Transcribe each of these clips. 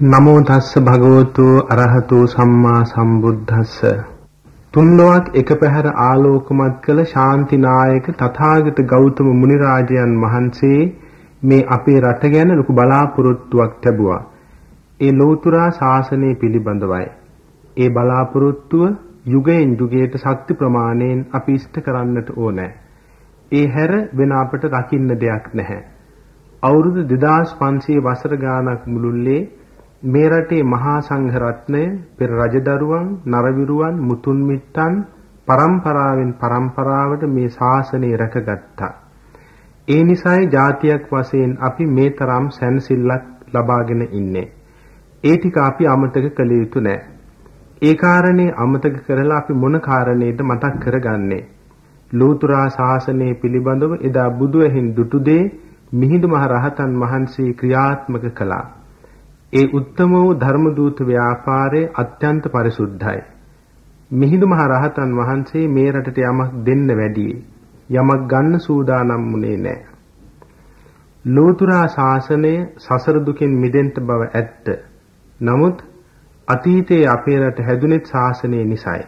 නමෝ තස්ස භගවතු අරහතු සම්මා සම්බුද්දස්ස තුන්ලොවක් එක පැහැර ආලෝකමත් කළ ශාන්තිනායක තථාගත ගෞතම මුනිරාජයන් වහන්සේ මේ අපේ රට ගැන ලොකු බලාපොරොත්තුවක් ලැබුවා. ඒ ලෞතුරා ශාසනය පිළිබඳවයි. ඒ බලාපොරොත්තුව යුගයෙන් යුගයට ශක්ති ප්‍රමාණයෙන් අපි ඉෂ්ට කරන්නට ඕනේ. ඒ හැර වෙන අපට රකින්න දෙයක් නැහැ. අවුරුදු 2500 වසර ගානක් මුළුල්ලේ මේ රටේ මහා සංඝ රත්නය පෙර රජදරුවන් නරවිරුවන් මුතුන් මිත්තන් පරම්පරාවෙන් පරම්පරාවට මේ ශාසනය රැකගත්තා. ඒ නිසායි જાතියක් වශයෙන් අපි මේ තරම් සැනසෙල්ලක් ලබාගෙන ඉන්නේ. ඒ ටික අපි අමතක කළ යුතු නෑ. ඒ කාරණේ අමතක කරලා අපි මොන කාරණේද මතක් කරගන්නේ? ලෝතුරා ශාසනය පිළිබඳව එදා බුදු ඇහින් දුටු දේ මිහිඳු මහ රහතන් වහන්සේ ක්‍රියාත්මක කළා. ඒ උත්තම වූ ධර්ම දූත ව්‍යාපාරයේ අත්‍යන්ත පරිසුද්ධයි. මිහිඳු මහ රහතන් වහන්සේ මේ රටට යමක් දෙන්න වැඩි යමක් ගන්න සූදානම් වුණේ නැහැ. ලෝතුරා ශාසනය සසර දුකින් මිදෙන්න බව ඇත්ත. නමුත් අතීතයේ අපේ රට හැදුනෙත් ශාසනය නිසායි.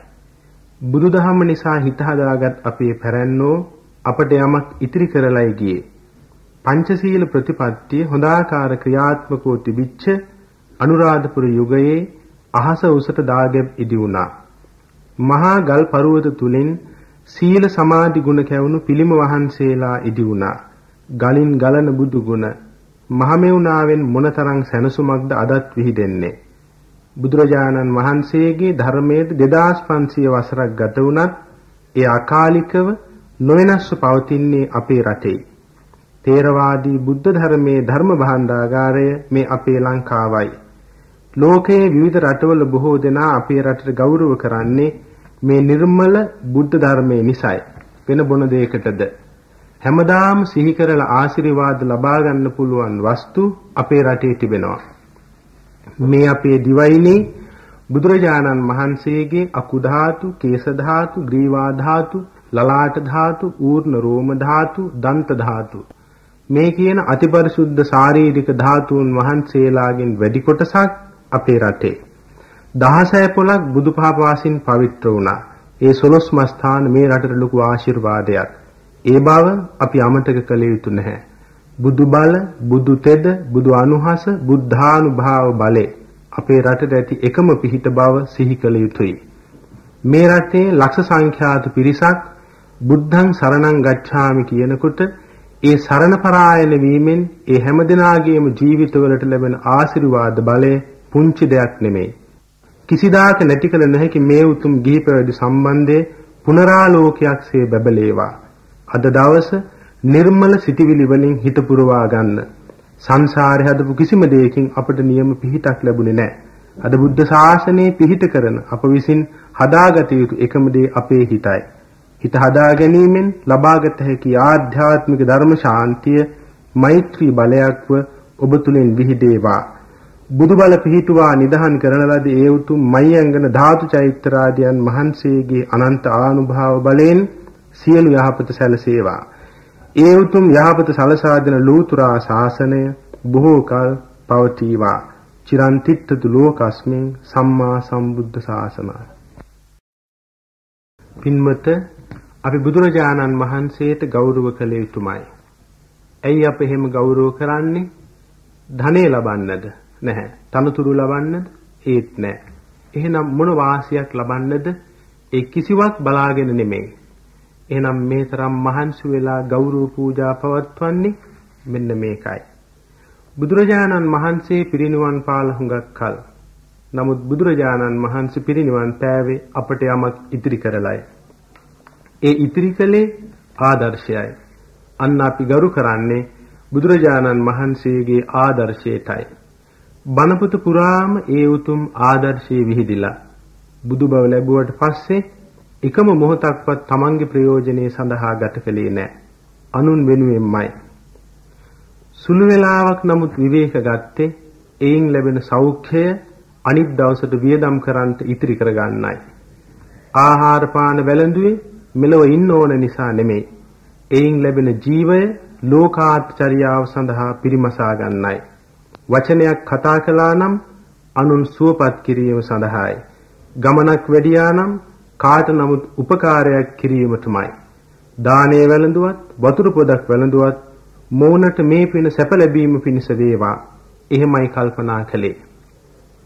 බුදුදහම නිසා හිත හදාගත් අපේ පැරැන්නෝ අපට යමක් ඉතිරි කරලයි ගියේ. පංචශීල ප්‍රතිපත්තිය හොඳාකාර ක්‍රියාත්මකව තිබිච්ච අනුරාධපුර යුගයේ අහස උසට දාගෙබ් ඉදි වුණා. මහා ගල් පරුවත තුලින් සීල සමාධි ගුණ කැවුණු පිළිම වහන්සේලා ඉදි වුණා. ගලින් ගලන බුදු ගුණ මහමෙවුනාවෙන් මොනතරම් සැනසුමක්ද අදත් විහිදෙන්නේ. බුදුරජාණන් වහන්සේගේ ධර්මයේ 2500 වසරක් ගත වුණත් ඒ අකාලිකව නොවෙනස්ව පවතින්නේ අපේ රටේ. තේරවාදී බුද්ධ ධර්මයේ ධර්ම භාණ්ඩාගාරය මේ අපේ ලංකාවයි. ලෝකයේ විවිධ රටවල බොහෝ දෙනා අපේ රටට ගෞරව කරන්නේ මේ නිර්මල බුද්ධ ධර්මයේ නිසයි. වෙන බොන දෙයකටද හැමදාම සිහි කරලා ආශිර්වාද ලබා ගන්න පුළුවන් වස්තු අපේ රටේ තිබෙනවා. මේ අපේ දිවයිනේ බුදුරජාණන් වහන්සේගේ අකු ධාතු, කේශ ධාතු, ග්‍රීවා ධාතු, ලලාට ධාතු, ඌර්ණ රෝම ධාතු, දන්ත ධාතු මේ කියන අතිපරිසුද්ධ ශාරීරික ධාතුන් වහන්සේලාගෙන් වැඩි කොටසක් අපේ රටේ. දහසය පොලක් බුදුපහපාසින් පවිත්‍ර වුණා. ඒ සොළොස් මස්ථාන මේ රටට ලොකු ආශිර්වාදයක්. ඒ බව අපි අමතක කළ යුතු නැහැ. බුදු බල, බුදු තෙද, බුදු අනුහස, බුද්ධානුභාව බලේ අපේ රටට ඇති එකම පිහිට බව සිහි කළ යුතුයි. මේ රටේ ලක්ෂ සංඛ්‍යාත පිරිසක් බුද්ධං සරණං ගච්ඡාමි කියනකොට ඒ සරණ පරායන වීමෙන් ඒ හැම දිනාගේම ජීවිතවලට ලැබෙන ආශිර්වාද බලය පුංචි දෙයක් නෙමෙයි. කිසිදාක නැති කල නොහැකි මේ උතුම් ගිහි පැවිදි සම්බන්ධයේ පුනරාලෝකයක්සේ බබලේවා. අද දවස නිර්මල සිටිවිලි වලින් හිත පුරවා ගන්න. සංසාරේ හදපු කිසිම දෙයකින් අපට නියම පිහිටක් ලැබුණේ නැහැ. අද බුද්ධ ශාසනය පිහිට කරන අප විසින් හදාගත යුතු එකම දේ අපේ හිතයි. හිත හදා ගැනීමෙන් ලබාගත හැකි ආධ්‍යාත්මික ධර්ම ශාන්තිය මෛත්‍රී බලයක්ව ඔබ තුලින් විහිදේවා. බුදු බල පිහිටුවා නිදහන් කරන ලද ඒ උතුම් මයංගන ධාතු චෛත්‍යරාදයන් මහන්සේගේ අනන්ත ආනුභාව බලයෙන් සියලු යහපත සැලසේවා. ඒ උතුම් යහපත සලසා දෙන ලෝතුරා ශාසනය බොහෝ කල පවතිවා. චිරන්තිත්තු ලෝකස්මින් සම්මා සම්බුද්ධ ශාසනය පින්මත අපි බුදුරජාණන් වහන්සේට ගෞරව කළ යුතුමයි. ඇයි අප එහෙම ගෞරව කරන්නේ? ධනෙ ලබන්නද? නැහැ. තනතුරු ලබන්නද? ඒත් නැහැ. එහෙනම් මොන වාසියක් ලබන්නද? ඒ කිසිවක් බලාගෙන නෙමෙයි. එහෙනම් මේ තරම් මහන්සි වෙලා ගෞරව පූජා පවත්වන්නේ මෙන්න මේකයි. බුදුරජාණන් වහන්සේ පිරිනිවන් පාල හුඟක් කල. නමුත් බුදුරජාණන් වහන්සේ පිරිනිවන් පෑවේ අපට යමක් ඉතිරි කරලයි. ඒ ඉතිරි කලේ ආදර්ශයයි. අන්න අපි ගරු කරන්නේ බුදුරජාණන් වහන්සේගේ ආදර්ශයටයි. බණපොත පුරාම ඒ උතුම් ආදර්ශයේ විහිදිලා බුදු බව ලැබුවට පස්සේ එකම මොහොතක්වත් තමන්ගේ ප්‍රයෝජනයේ සඳහා ගත කළේ නැහැ. අනුන් වෙනුවෙන්මයි. සුළු වේලාවක් නමුත් විවේක ගත්තේ එයින් ලැබෙන සෞඛ්‍යය අනිත් දවසට වියදම් කරන්ට ඉතිරි කරගන්නයි. ආහාර පාන වැළඳුවේ මෙලොව ඉන්න ඕන නිසා නෙමෙයි. එයින් ලැබෙන ජීවය ලෝකාර්ථචර්යාව සඳහා පිරිමසා ගන්නයි. වචනයක් කතා කළා නම් අනුන් සුවපත් කිරීම සඳහායි. ගමනක් වැඩියා නම් කාට නමුත් උපකාරයක් කිරීමටමයි. දානය වැළඳුවත් වතුර පොදක් වැළඳුවත් මොවුනට මේ පින සැප ලැබීම පිණිස වේවා. එහෙමයි කල්පනා කළේ.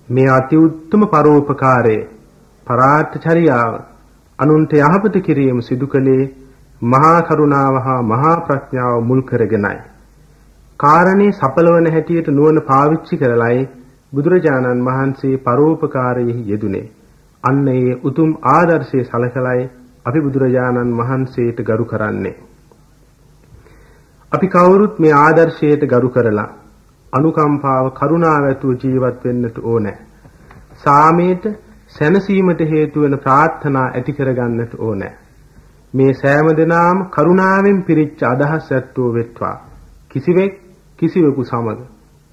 මේ අති උත්තම පරෝපකාරය පරාර්ථචර්යාව අනුන්ට යහපත කිරීම සිදු කළේ මහා කරුණාව හා මහා ප්‍රඥාව මුල් කරගෙනයි. කාරණේ සඵලවන හැටියට නුවණ පාවිච්චි කරලයි බුදුරජාණන් වහන්සේ පරෝපකාරයෙහි යෙදුනේ. අන්න ඒ උතුම් ආදර්ශයේ සලකලයි අපි බුදුරජාණන් වහන්සේට ගරු කරන්නේ. අපි කවුරුත් මේ ආදර්ශයට ගරු කරලා අනුකම්පාව කරුණාව ඇතුව ජීවත් වෙන්නට ඕනේ. සාමයට සැනසීමට හේතු වෙන ප්‍රාර්ථනා ඇති කරගන්නට ඕනේ. මේ සෑම දිනාම කරුණාවෙන් පිරිච්ච අදහස් ඇත්තෝ වෙත්වා. කිසිවෙක් කිසිවෙකු සමග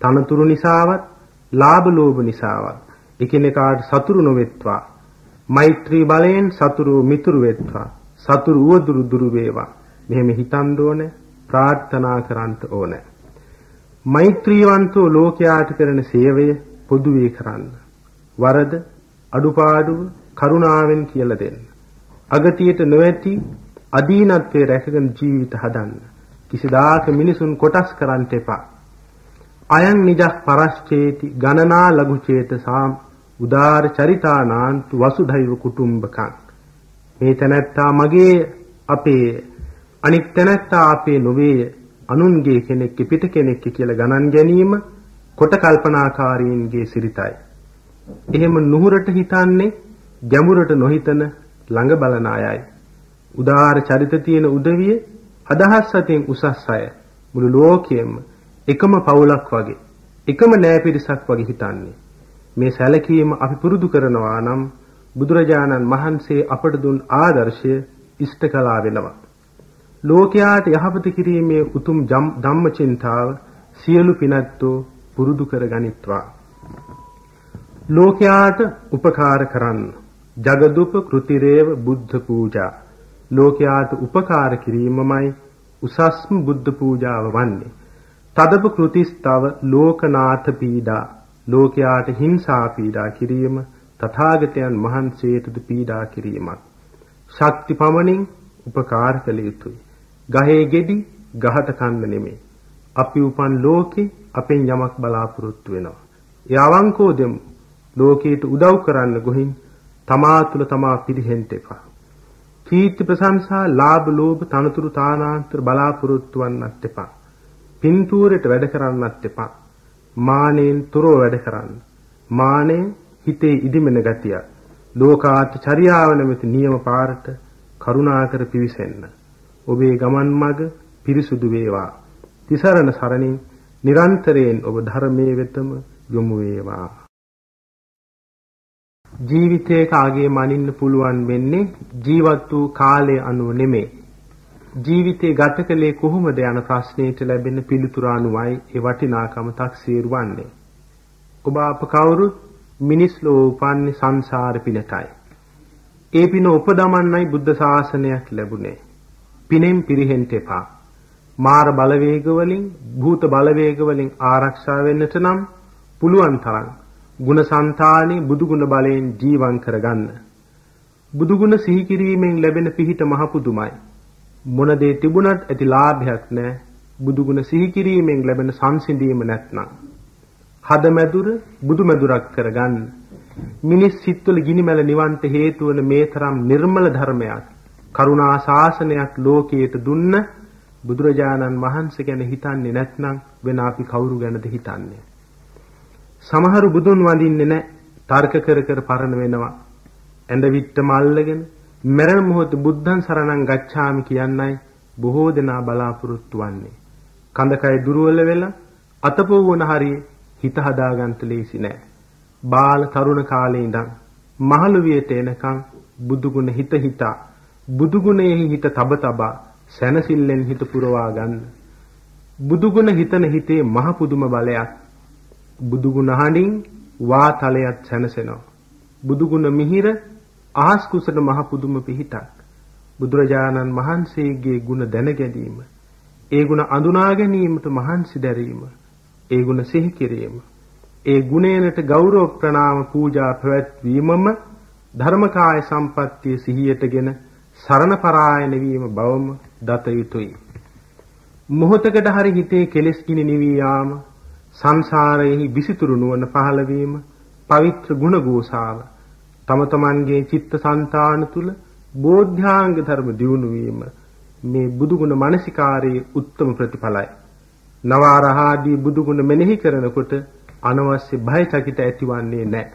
තනතුරු නිසාවත්, ලාභ ලෝභ නිසාවත් එකිනෙකාට සතුරු නොවෙත්වා. මෛත්‍රී බලයෙන් සතුරු මිතුරු වෙත්වා. සතුරු උවදුරු දුරු වේවා. මෙහෙම හිතන්න ඕනේ, ප්‍රාර්ථනා කරන්න ඕනේ. මෛත්‍රීවන්තෝ ලෝකයාට කරන සේවය පොදුවේ කරන්න. වරද අඩුපාඩුව කරුණාවෙන් කියලා දෙන්න. අගතියට නොඇති අදීනත්වයේ රැකගෙන ජීවිත හදන්න. කිසිදාක මිනිසුන් කොටස් කරන්න එපා. අයං නිජක් පරශ්චේති ගණනා ලඝු චේතසාම් උදාර චරිතානාන්තු වසුධෛව කුටුම්බකං මේ තැනැත්තා මගේ අපේ අනික් තැනැත්තා අපේ නොවේ අනුන්ගේ කෙනෙක් පිට කෙනෙක් කියලා ගණන් ගැනීම කොට කල්පනාකාරීන්ගේ සිරිතයි එහෙම නුහුරට හිතන්නේ ගැඹුරට නොහිතන ළඟ බලන අයයි. උදාාර චරිත තියෙන උදවිය අදහස් අතින් උසස් අය මුළු ලෝකෙම එකම පවුලක් වගේ එකම නෑ පිරිසක් වගේ හිතන්නේ. මේ සැලකීම අපි පුරුදු කරනවා නම් බුදුරජාණන් වහන්සේ අපට දුන් ආදර්ශය ඉෂ්ට කළා වෙනවා. ලෝකයාට යහපත කිරීමේ උතුම් ධම්මචින්තාව සියලු පිනැත්තෝ පුරුදු කරගනිත්වා. ලෝකයාට උපකාර කරන්න. జగදුප කෘතිරේව බුද්ධ පූජා. ලෝකයාට උපකාර කිරීමමයි උසස්ම බුද්ධ පූජාව වන්නේ. තදප කෘතිස්තව ලෝකනාථ පීඩා. ලෝකයාට හිංසා පීඩා කිරීම තථාගතයන් වහන්සේටද පීඩා කිරීමක්. ශක්ති පමණින් උපකාර කළ යුතුයි. ගහේ ගෙඩි ගහට කන්න නෙමෙයි. අපි උපන් ලෝකේ අපෙන් යමක් බලාපොරොත්තු වෙනවා. ඒ අවංකෝ දෙමු. ලෝකයට උදව් කරන්න ගොහින් තමා තුළ තමා පිළිහෙන්න එපා. කීර්ති ප්‍රශංසා ලාභ ලෝභ තනතුරු තානාන්තර බලාපොරොත්තු වන්නත් එපා. පින්තූරයට වැඩ කරන්නත් එපා. මානෙන් තොරව වැඩ කරන්න. මානෙ හිතේ ඉදිමෙන ගතිය. ලෝකාර්ථ චර්යාව නැමැති නියම පාරට කරුණාකර පිවිසෙන්න. ඔබේ ගමන් මඟ පිරිසුදු වේවා. තිසරණ සරණින් නිරන්තරයෙන් ඔබ ධර්මයේ වෙතම යොමු වේවා. ජීවිතයක අගේ මනින්න පුළුවන් වෙන්නේ ජීවත් වූ කාලය අනුව නෙමෙයි. ජීවිතේ ගත කළේ කොහොමද යන ප්‍රශ්නයට ලැබෙන පිළිතුර අනුවයි ඒ වටිනාකම තක්සේරු වන්නේ. ඔබ අප කවුරුත් මිනිස් ලෝ උපන්නේ සංසාර පිනටයි. ඒ පින උපදමන්නයි බුද්ධ ශාසනයක් ලැබුණේ. පිනෙන් පිරිහෙන්න එපා. මාර බලවේග වලින් භූත බලවේග වලින් ආරක්ෂා වෙන්නට නම් පුළුවන් තරම් ගුණසංතානේ බුදුගුණ බලයෙන් ජීවන් කරගන්න. බුදුගුණ සිහි කිරීමෙන් ලැබෙන පිහිට මහ පුදුමයි. මොන දේ තිබුණත් ඇති ලාභයක් නැහැ. බුදුගුණ සිහි කිරීමෙන් ලැබෙන සංසිඳීම නැත්නම්. හදමැදුර බුදුමැදුරක් කරගන්න. මිනිස් සිත්වල ගිනිමැල නිවන්ට හේතු වන මේ තරම් නිර්මල ධර්මයක් කරුණා ශාසනයක් ලෝකයට දුන්න බුදුරජාණන් වහන්සේ ගැන හිතන්නේ නැත්නම් වෙන අපි කවුරු ගැනද හිතන්නේ සමහරු බුදුන් වඳින්නේ නැහැ. තර්ක කර කර පරණ වෙනවා. ඇඳ විට්ටම අල්ලගෙන මරණ මොහොත බුද්ධං සරණං ගච්ඡාමි කියන්නයි බොහෝ දෙනා බලාපොරොත්තු වන්නේ. කඳකය දුර්වල වෙලා අතපොවන හරිය හිත හදාගන්න ලේසි නෑ. බාල තරුණ කාලේ ඉඳන් මහලු වියට එනකන් බුදුගුණ හිත හිතා බුදුගුණයෙහි හිත තබ තබා සැනසෙල්ලෙන් හිත පුරවා ගන්න. බුදුගුණ හිතන හිතේ මහ පුදුම බලයක් බුදුගුණ හඬින් වාතලයක් සැනසෙනවා. බුදුගුණ මිහිර අහස් කුසට මහ පුදුම පිහිටක්. බුදුරජාණන් වහන්සේගේ ගුණ දැන ගැනීම, ඒ ගුණ අඳුනා ගැනීමට මහන්සි දැරීම, ඒ ගුණ සිහි කිරීම, ඒ ගුණේනට ගෞරව ප්‍රණාම පූජා පැවැත්වීමම ධර්මකාය සම්පත්තිය සිහියටගෙන සරණ පරායන වීම බවම දත යුතුය. මොහොතකට හරි හිතේ කෙලෙස් ගිනි නිවී යාම සංසාරයේ විසිතුරු නුවණ පහළ වීම පවිත්‍ර ගුණ ගෝසාව තම තමන්ගේ චිත්ත සංතාන තුල බෝධ්‍යාංග ධර්ම දියුණු වීම මේ බුදුගුණ මානසිකාරයේ උත්තම ප්‍රතිඵලයි. නවාරහාදී බුදුගුණ මෙනෙහි කරනකොට අනවශ්‍ය භය චකිත ඇතිවන්නේ නැහැ.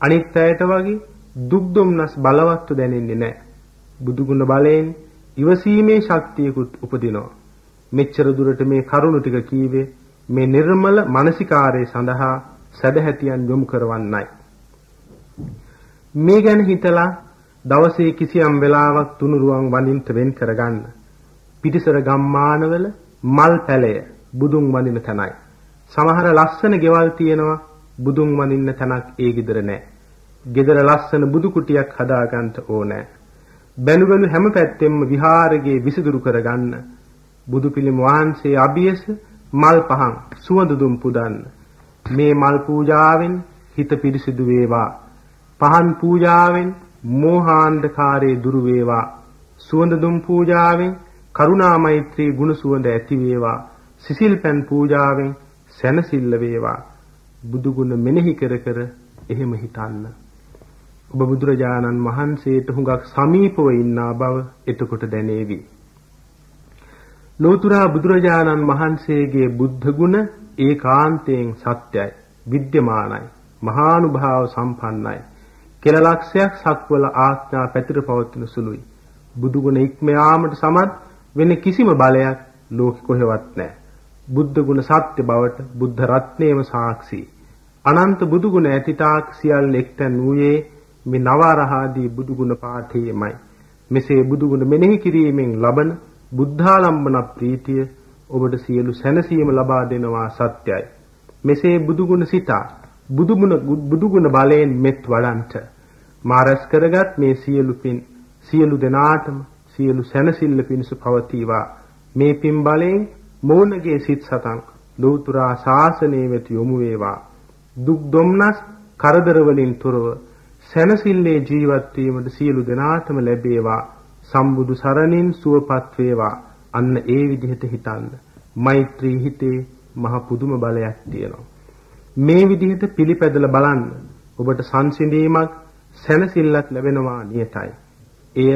අනිත් අයට වගේ දුක් දුම්නස් බලවත්ව දැනෙන්නේ නැහැ. බුදුගුණ බලයෙන් ඉවසීමේ ශක්තියකුත් උපදිනවා. මෙච්චර දුරට මේ කරුණ ටික කීවේ මේ නිර්මල මානසිකාරය සඳහා සදහැතියන් යොමු කරවන්නයි. මේ ගැන හිතලා දවසේ කිසියම් වෙලාවක් තුනුරුවන් වඳින්න වෙන් කරගන්න. පිටිසර ගම්මානවල මල් පැලය බුදුන් වඳින තැනයි. සමහර ලස්සන ගෙවල් තියෙනවා බුදුන් වඳින්න තැනක් ඒ ගෙදර නැහැ. ගෙදර ලස්සන බුදු කුටියක් හදාගන්න ඕනේ. බැලු බැලු හැම පැත්තෙම විහාරයේ විසිදුරු කරගන්න බුදු පිළිම වහන්සේ අභියස මල් පහන් සුවඳ දුම් පුදන්න. මේ මල් පූජාවෙන් හිත පිරිසිදු වේවා. පහන් පූජාවෙන් මෝහාන්ධකාරයේ දුරු වේවා. සුවඳ දුම් පූජාවෙන් කරුණා මෛත්‍රී ගුණ සුවඳ ඇති වේවා. සිසිල් පෙන් පූජාවෙන් සැනසෙල්ල වේවා. බුදු ගුණ මෙනෙහි කර කර එහෙම හිතන්න. ඔබ බුදුරජාණන් වහන්සේට හුඟක් සමීපව ඉන්නා බව එතකොට දැනේවි. ලෝතුරා බුදුරජාණන් වහන්සේගේ බුද්ධ ගුණ ඒකාන්තයෙන් සත්‍යයි විද්‍යමානයි මහානුභාව සම්පන්නයි. කෙල ලක්ෂයක් සක්වල ආඥා පැතිර පවතින සුළුයි. බුදු ගුණ ඉක්ම යාමට සමත් වෙන කිසිම බලයක් ලෝකෙ කොහෙවත් නැහැ. බුද්ධ ගුණ සත්‍ය බවට බුද්ධ රත්නයේම සාක්ෂි. අනන්ත බුදු ගුණ ඇතිතාක් සියල්ල එක්තැන් වූයේ මේ නවරහාදී බුදු ගුණ පාඨයේමයි. මෙසේ බුදු ගුණ මෙනෙහි කිරීමෙන් ලබන බුද්ධාලම්බන ප්‍රීතිය ඔබට සියලු සැනසීම ලබා දෙනවා සත්‍යයි. මෙසේ බුදුගුණ සිතා බුදුගුණ බුදුගුණ බලයෙන් මෙත් වඩන්ට මාරස් කරගත් මේ සියලු පින් සියලු දෙනාටම සියලු සැනසෙල්ල පිණිස පවතිවා. මේ පින් බලයෙන් මෝනගේ සිත් සතන් ලෝතුරා ශාසනය වෙත යොමු වේවා. දුක් දුම්නස් කරදර වලින් තොරව සැනසille ජීවත් වීමට සියලු දෙනාටම ලැබේවා. සම්බුදු සරණින් සුවපත් වේවා. අන්න ඒ විදිහට හිතන්න. මෛත්‍රී හිතේ මහ පුදුම බලයක් තියෙනවා. මේ විදිහට පිළිපැදලා බලන්න. ඔබට සංසිඳීමක් සැනසෙල්ලක් ලැබෙනවා නියතයි. එය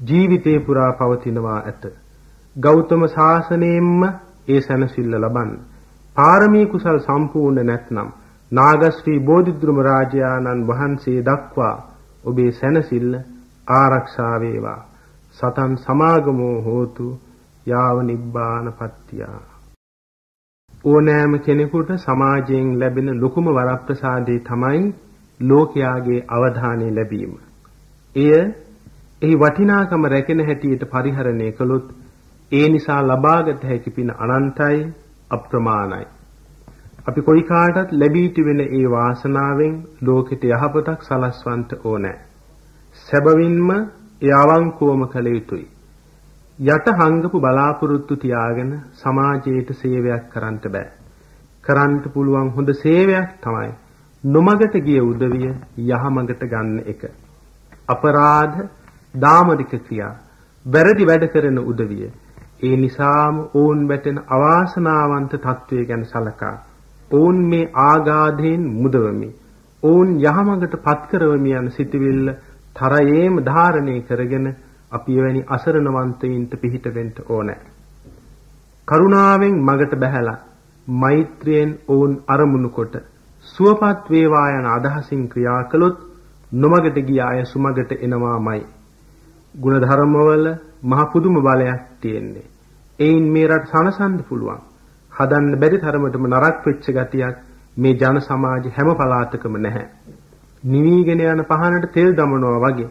ජීවිතේ පුරා පවතිනවා ඇත. ගෞතම සාසනයෙන්ම ඒ සැනසෙල්ල ලබන්න. පාරමී කුසල් සම්පූර්ණ නැත්නම් නාගශ්‍රී බෝධිද්‍රුම රාජානන් වහන්සේ දක්වා ඔබේ සැනසෙල්ල ආරක්ෂා වේවා. සතන් සමාගමෝ හෝතු යාව නිබ්බානපත්තිය ඕනෑම කෙනෙකුට සමාජයෙන් ලැබෙන ලොකුම වරප්‍රසාදේ තමයි ලෝකයාගේ අවධානය ලැබීම. එය එහි වටිනාකම රැකෙන හැටියට පරිහරණය කළොත් ඒ නිසා ලබාගත හැකි පින අනන්තයි අප්‍රමාණයි. අපි කොයි කාටත් ලැබී තිබෙන ඒ වාසනාවෙන් ලෝකෙට යහපතක් සලස්වන්ට ඕනෑ. සැබවින්ම ඒ අවංකවම කළ යුතුයි. යට හංගපු බලාපොරොත්තු තියාගෙන සමාජයට සේවයක් කරන්නට බෑ. කරන්නට පුළුවන් හොඳ සේවයක් තමයි නොමගට ගිය උදවිය යහමගට ගන්න එක. අපරාධ දාමරික ක්‍රියා වැරදි වැඩ කරන උදවිය ඒ නිසාම ඕන් වැටෙන අවාසනාවන්ත තත්වය ගැන සලකා ඕන් මේ ආගාධයෙන් මුදවමි ඕන් යහමගට පත් කරවමි යන සිතවිල්ල තරයේම ධාරණය කරගෙන අපි එවැනි අසරණවන්තයින්ට පිහිට වෙන්න ඕනේ. කරුණාවෙන් මගට බැහැලා මෛත්‍රියෙන් ඔවුන් අරමුණු කොට සුවපත් වේවා යන අදහසින් ක්‍රියා කළොත් නොමගට ගිය අය සුමගට එනවාමයි. ಗುಣධර්මවල මහ පුදුම බලයක් තියෙන්නේ. එයින් මේ රට සනසන්න පුළුවන්. හදන්න බැරි තරමටම නරක වෙච්ච ගතියක් මේ ජන සමාජ හැම පළාතකම නැහැ. නිවිගෙන යන පහනට තෙල් දමනවා වගේ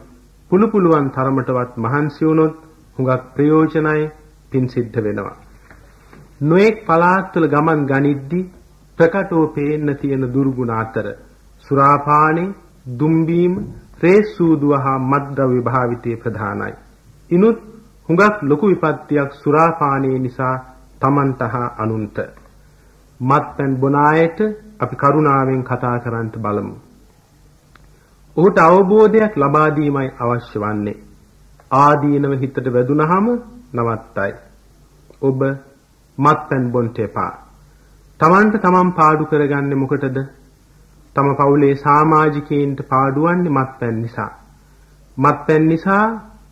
පුළු පුළුවන් තරමටවත් මහන්සි වුණොත් හුඟක් ප්‍රයෝජනයි පින් සිද්ධ වෙනවා. නොඑක් පලාත්වල ගමන් ගනිද්දි ප්‍රකටව පේන්න තියෙන දුර්ගුණ අතර සුරාපානේ, දුම්බීම, රේසූදුව හා මත්ද්‍රව්‍ය භාවිතයේ ප්‍රධානයි. ඉනුත් හුඟක් ලොකු විපත්තියක් සුරාපානයේ නිසා Tamanta හා අනුන්ට මත්පැන් බොන අයට අපි කරුණාවෙන් කතා කරන්න බලමු. ඔහුට අවබෝධයක් ලබා දීමයි අවශ්‍ය වන්නේ. ආදීනව හිතට වැදුනහම නවත්තයි. ඔබ මත්පැන් බොන්න එපා. තමන්ට තමන් පාඩු කරගන්නේ මොකටද? තම පවුලේ සමාජිකයින්ට පාඩුවන්නේ මත්පැන් නිසා. මත්පැන් නිසා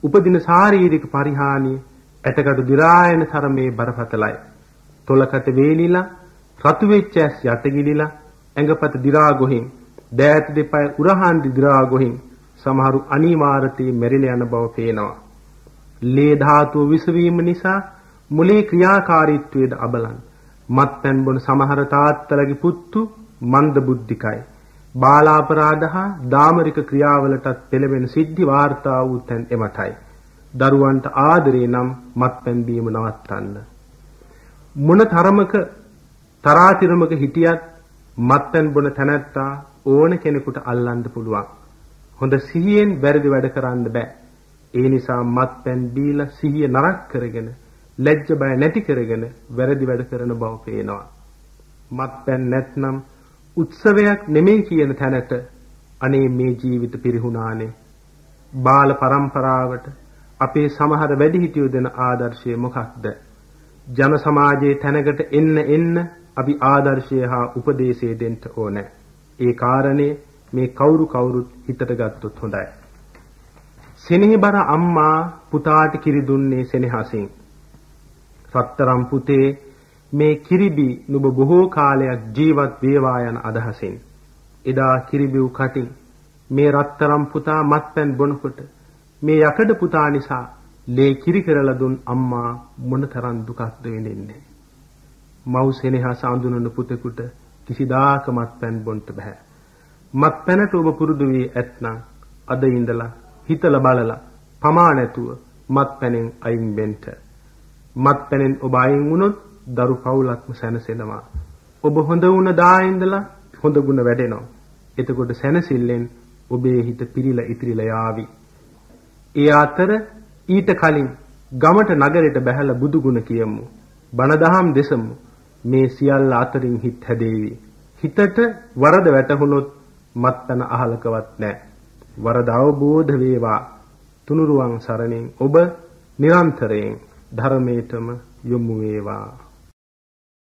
උපදින ශාරීරික පරිහානිය ඇටකඩු දිරායන තරමේ බරපතලයි. තොලකට වේලිලා, රතු වෙච්ච ඇස් යටගිලිලා, ඇඟපත දිරා ගොහින් දෑත් දෙපය උරහන් දි รา ගොහින් සමහරු අනිවාර්යතී මෙරිලා යන බව පේනවා. ලේ ධාතුව විසවීම නිසා මුලේ ක්‍රියාකාරීත්වයේද අබලන්. මත්පැන් බොන සමහර තාත්තලගේ පුත්තු මන්ද බුද්ධිකයි. බාලාපරාධ හා දාමරික ක්‍රියාවලටත් පෙළඹෙන සිද්ධි වාර්තා වූ තැන් එමටයි. දරුවන්ට ආදරේ නම් මත්පැන් බීම නවත්තන්න. මොන තරමක තරාතිරමක හිටියත් මත්පැන් බොන තැනැත්තා ඕන කෙනෙකුට අල්ලන්න පුළුවන්. හොඳ සිහියෙන් වැරදි වැඩ කරන්න බෑ. ඒ නිසා මත්පැන් බීලා සිහිය නරක කරගෙන ලැජ්ජ බය නැති කරගෙන වැරදි වැඩ කරන බව පේනවා. මත්පැන් නැත්නම් උත්සවයක් නෙමෙයි කියන තැනට අනේ මේ ජීවිත පිරිහුණානේ. බාල પરම්පරාවට අපේ සමහර වැඩිහිටියෝ දෙන ආදර්ශය මොකක්ද? ජන සමාජයේ තැනකට එන්න එන්න අපි ආදර්ශය හා උපදේශය දෙන්න ඕනේ. ඒ කාරණේ මේ කවුරු කවුරුත් හිතට ගත්තොත් හොඳයි. සෙනෙහබර අම්මා පුතාට කිරි දුන්නේ සෙනෙහසින්. රත්තරම් පුතේ මේ කිරිබි නුඹ බොහෝ කාලයක් ජීවත් වේවා යන අදහසින් එදා කිරිබිව් කටින් මේ රත්තරම් පුතා මත්පැන් බොනකොට මේ යකඩ පුතා නිසා ලේ කිරි කරලා දුන් අම්මා මොනතරම් දුකක්ද විඳින්නේ මව් සෙනෙහස අඳුනන පුතෙකුට කිසිදාක මත්පැන් බොන්න බෑ මත්පැනට ඔබ පුරුදු වී ඇත්නම් අද ඉඳලා හිතලා බලලා පමා නැතුව මත්පැනෙන් අයින් වෙන්න මත්පැනෙන් ඔබ අයින් වුණොත් දරු පවුලක්ම සැනසෙනවා. ඔබ හොඳ වුණ දා ඉඳලා හොඳ ගුණ වැඩෙනවා. එතකොට සැනසෙල්ලෙන් ඔබේ හිත පිරීලා ඉතිරිලා යාවි. ඒ අතර ඊට කලින් ගමට නගරයට බැහැලා බුදු ගුණ කියමු. බණ දහම් දෙසමු. මේ සියල්ල අතරින් හිත හැදේවි. හිතට වරද වැටහුනොත් මත්තන අහලකවත් නැහැ. වරද අවබෝධ වේවා. තුනුරුවන් සරණින් ඔබ නිරන්තරයෙන් ධර්මයටම යොමු වේවා